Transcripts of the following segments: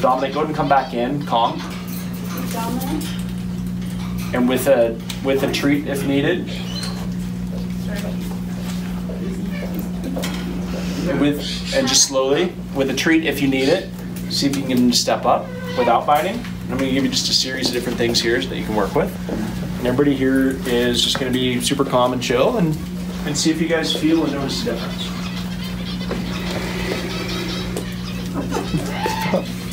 Dominic, go ahead and come back in, calm. And with a with a treat if needed. With and just slowly with a treat if you need it. See if you can get him to step up without biting. I'm going to give you just a series of different things here that you can work with. And everybody here is just going to be super calm and chill and and see if you guys feel and notice the difference.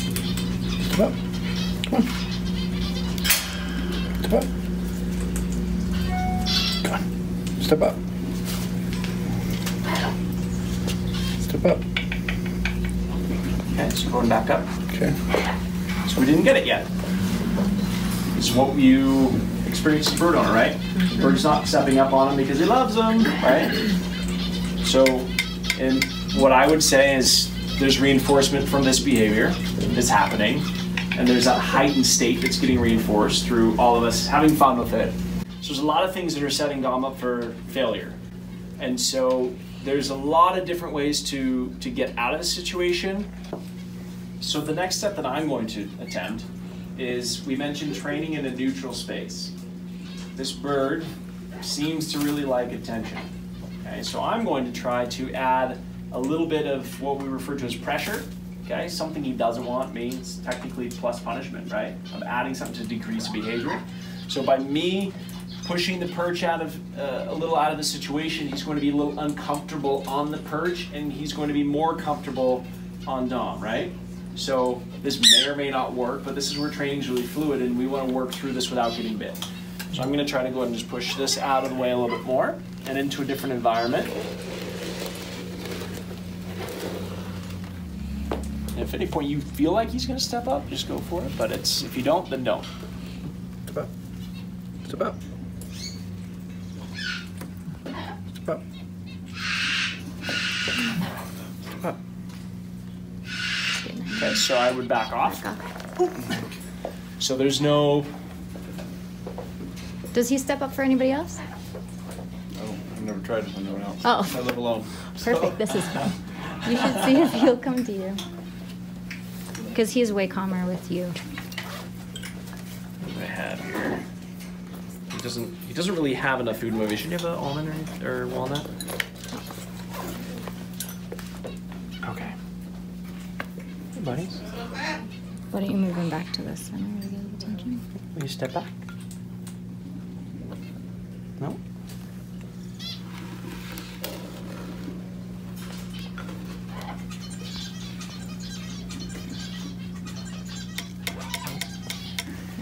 Step up. Come on. Step up. Come on. Step up. Step up. Okay, so going back up. Okay. So we didn't get it yet. This is what you experienced as a bird owner, right? Mm-hmm. Bird's not stepping up on him because he loves them, right? So, and what I would say is there's reinforcement from this behavior that's happening, and there's that heightened state that's getting reinforced through all of us having fun with it. So there's a lot of things that are setting Dom up for failure. And so there's a lot of different ways to, to get out of the situation. So the next step that I'm going to attempt is we mentioned training in a neutral space. This bird seems to really like attention. Okay, so I'm going to try to add a little bit of what we refer to as pressure. Okay, something he doesn't want means technically plus punishment, right? I'm adding something to decrease behavior. So by me pushing the perch out of uh, a little out of the situation, he's going to be a little uncomfortable on the perch, and he's going to be more comfortable on Dom, right? So this may or may not work, but this is where training is really fluid, and we want to work through this without getting bit. So I'm going to try to go ahead and just push this out of the way a little bit more and into a different environment. If at any point you feel like he's going to step up, just go for it. But it's if you don't, then don't. Step up. Step up. Step up. Step up. Okay, so I would back off. Back off. So there's no. Does he step up for anybody else? Oh, I've never tried it with anyone else. Oh. I live alone. Perfect. This is fun. You should see if he'll come to you. Because he's way calmer with you. What do I have here. He doesn't. He doesn't really have enough food motivation. Do you have an almond or, or walnut? Okay. Hey, buddies. Why don't you move him back to the center to get his attention? Will you step back? No.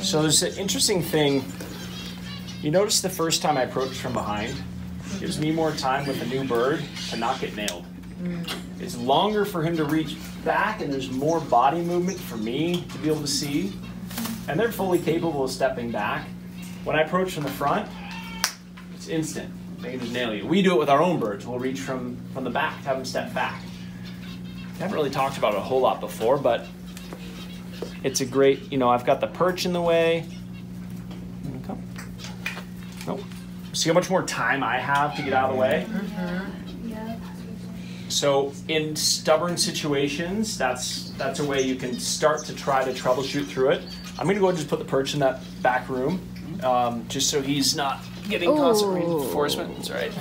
So there's an interesting thing. You notice the first time I approached from behind, gives me more time with a new bird to not get nailed. Mm. It's longer for him to reach back, and there's more body movement for me to be able to see. And they're fully capable of stepping back. When I approach from the front, it's instant. They can just nail you. We do it with our own birds. We'll reach from, from the back to have them step back. I haven't really talked about it a whole lot before, but it's a great, you know, I've got the perch in the way. Come. Nope. See how much more time I have to get out of the way? So in stubborn situations, that's that's a way you can start to try to troubleshoot through it. I'm gonna go ahead and just put the perch in that back room, um, just so he's not getting constant Ooh. reinforcement. That's right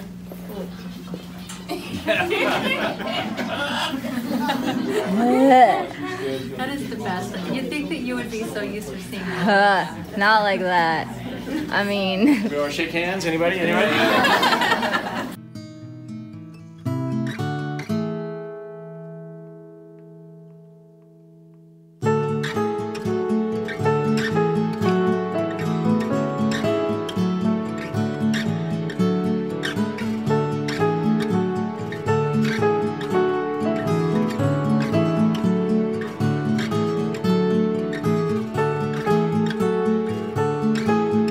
is the best? You'd think that you would be so used to seeing that. Uh, not like that. I mean. we want to shake hands? Anybody? Anybody?